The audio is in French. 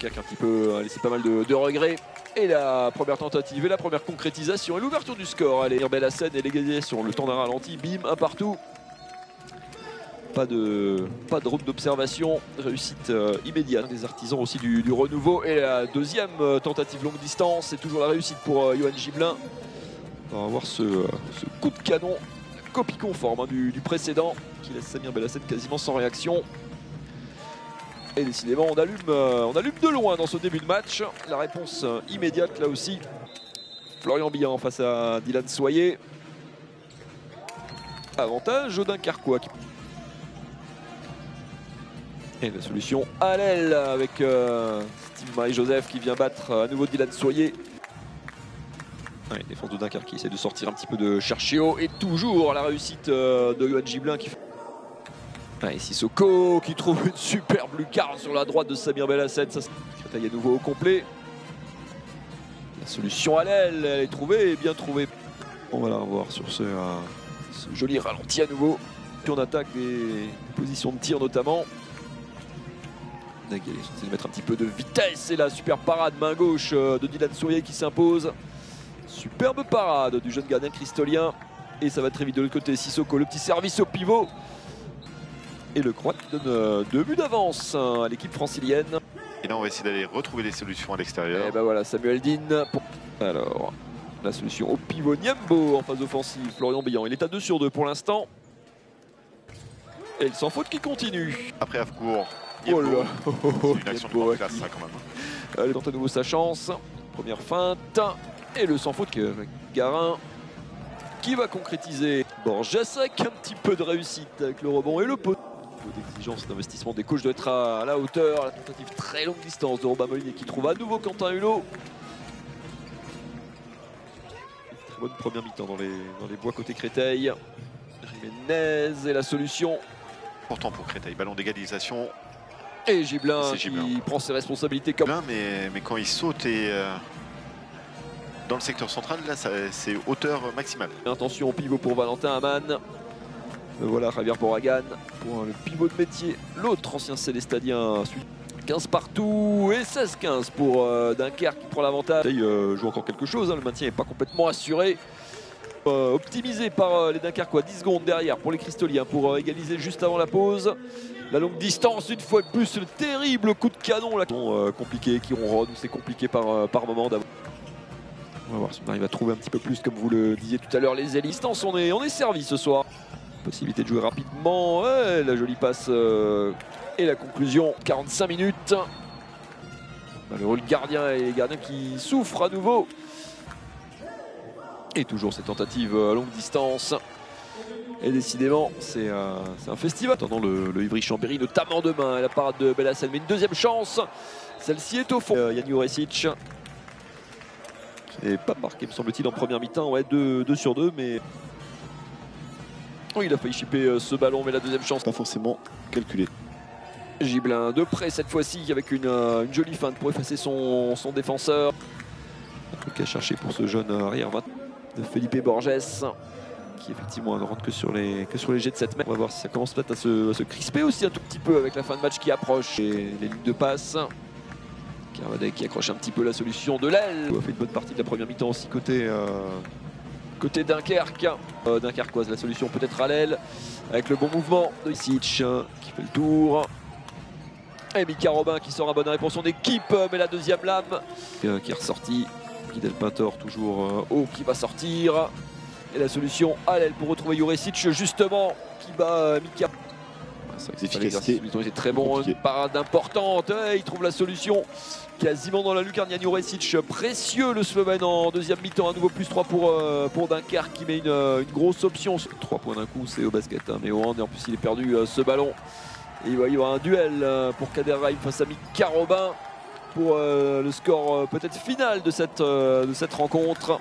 Dunkerque un petit peu a laissé pas mal de, regrets. Et la première tentative et la première concrétisation et l'ouverture du score. Allez, belle scène et l'égalisation. Le temps d'un ralenti, bim, un partout. Pas de, pas de route d'observation, réussite euh, immédiate des artisans aussi du, renouveau. Et la deuxième euh, tentative longue distance, c'est toujours la réussite pour euh, Johan Gibelin. On va avoir ce, euh, coup de canon, copie conforme hein, du, précédent, qui laisse Samir Bellassène quasiment sans réaction. Et décidément, on allume, euh, on allume de loin dans ce début de match. La réponse euh, immédiate là aussi. Florian Billan face à Dylan Soyer. Avantage au Dunkerquois. qui- Et la solution à l'aile avec euh, Steve Marie-Joseph qui vient battre à nouveau Dylan Soyer. Ouais, défense de Dunkerque qui essaie de sortir un petit peu de Cherchio. Et toujours la réussite de Johan Gibelin qui fait Ouais, Sissoko qui trouve une superbe lucarne sur la droite de Samir Bellassène. Ça, Créteil à nouveau au complet. La solution à l'aile, elle est trouvée et bien trouvée. On va la revoir sur ce, euh, joli ralenti à nouveau. Puis on attaque des positions de tir notamment. Nagel est censé mettre un petit peu de vitesse et la super parade main gauche euh, de Dylan Sourier qui s'impose. Superbe parade du jeune gardien cristolien. Et ça va très vite de l'autre côté. Sissoko, le petit service au pivot. Et le Croate qui donne euh, deux buts d'avance hein, à l'équipe francilienne. Et là, on va essayer d'aller retrouver des solutions à l'extérieur. Et ben voilà, Samuel Dean. pour- Alors, la solution au pivot Niambo en phase offensive. Florian Billan, il est à 2 sur 2 pour l'instant. Et il s'en faute qui continue. Après Havcourt, Oh là C'est une action de classe, ça, quand même. Elle tente à nouveau sa chance. Première feinte. Et le sans faute que Garin qui va concrétiser. Avec un petit peu de réussite avec le rebond et le pot. D'exigence d'investissement des coachs doit être à la hauteur. La tentative très longue distance de Robin Molinier qui trouve à nouveau Quentin Hulot. Très bonne première mi-temps dans les, dans les bois côté Créteil. Jiménez et la solution. Important pour Créteil. Ballon d'égalisation. Et Giblin qui prend ses responsabilités comme Plein, mais, mais quand il saute et euh, dans le secteur central, là, c'est hauteur maximale. Attention au pivot pour Valentin Aman. Le voilà Javier Boragan pour le pivot de métier. L'autre ancien Célestadien suit 15 partout et 16-15 pour euh, Dunkerque qui prend l'avantage. Il euh, joue encore quelque chose, hein, le maintien n'est pas complètement assuré. Euh, optimisé par euh, les Dunkerquois, 10 secondes derrière pour les Cristoliens pour euh, égaliser juste avant la pause. La longue distance, une fois de plus, le terrible coup de canon là. Euh, compliqué, qui ronronne, c'est compliqué par, euh, par moment d'avoir. On va voir si on arrive à trouver un petit peu plus, comme vous le disiez tout à l'heure, les élistances. On est, on est servi ce soir. Possibilité de jouer rapidement. La jolie passe euh, et la conclusion. 45 minutes. Malheureux le gardien et les gardiens qui souffrent à nouveau. Et toujours cette tentative à longue distance. Et décidément, c'est euh, un festival. Attendant le, le Ivry-Chambéry, notamment demain. Et la parade de Bellassel. Mais une deuxième chance. Celle-ci est au fond. Euh, Yann Juresic qui n'est pas marqué, me semble-t-il, en première mi-temps. Ouais, 2 sur 2, mais. Oui, il a failli chipper euh, ce ballon, mais la deuxième chance, pas forcément calculé. Giblin de près cette fois-ci avec une, euh, une jolie feinte pour effacer son, son défenseur. Un truc à chercher pour ce jeune euh, arrière 20 de Felipe Borges qui effectivement ne rentre que sur les, que sur les jets de 7 mètres. On va voir si ça commence peut-être à se, à se crisper aussi un tout petit peu avec la fin de match qui approche et les lignes de passe. Carvadet qui accroche un petit peu la solution de l'aile. Il a fait une bonne partie de la première mi-temps aussi côté, euh, côté Dunkerque. Euh, Dunkerquoise, la solution peut-être à l'aile avec le bon mouvement de Isic euh, qui fait le tour. Et Mika Robin qui sort un bonne réponse son équipe, euh, mais la deuxième lame euh, qui est ressortie. Guidel Pintor toujours euh, haut qui va sortir. Et la solution à l'aile pour retrouver Juresic justement qui bat euh, Mika. C'est l'efficacité. très bon, une parade importante. Ouais, il trouve la solution quasiment dans la lucarne. Yann Juresic, précieux le Slovène en deuxième mi-temps. À nouveau plus 3 pour, euh, pour Dunkerque qui met une, euh, une grosse option. 3 points d'un coup, c'est au basket. hein, mais au hand, et en plus, il est perdu euh, ce ballon. Et il va y avoir un duel euh, pour Kader Raim face à Mika Robin pour le score peut-être final de cette, de cette rencontre.